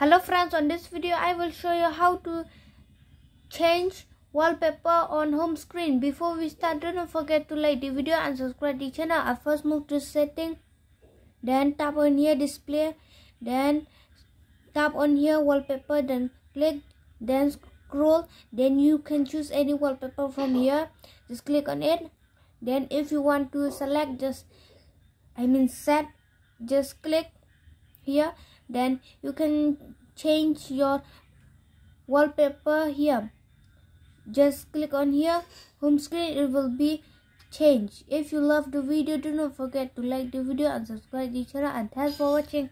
hello friends. On this video i will show you how to change wallpaper on home screen. Before we start don't forget to like the video and subscribe the channel. I first move to setting then tap on here display then tap on here wallpaper then click then scroll. Then you can choose any wallpaper from here. Just click on it. Then if you want to select just i mean set just click here then you can change your wallpaper here. Just click on here. Home screen it will be changed. If you love the video do not forget to like the video and subscribe to the channel. And thanks for watching